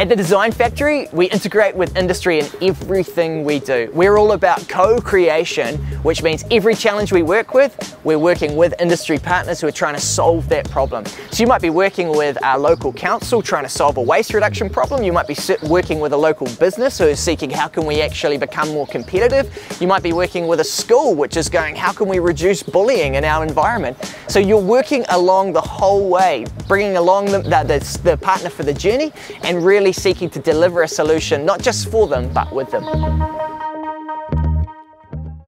At the Design Factory, we integrate with industry in everything we do. We're all about co-creation, which means every challenge we work with, we're working with industry partners who are trying to solve that problem. So you might be working with our local council trying to solve a waste reduction problem. You might be working with a local business who is seeking how can we actually become more competitive. You might be working with a school which is going how can we reduce bullying in our environment. So you're working along the whole way, bringing along the, the, the partner for the journey and really seeking to deliver a solution, not just for them, but with them.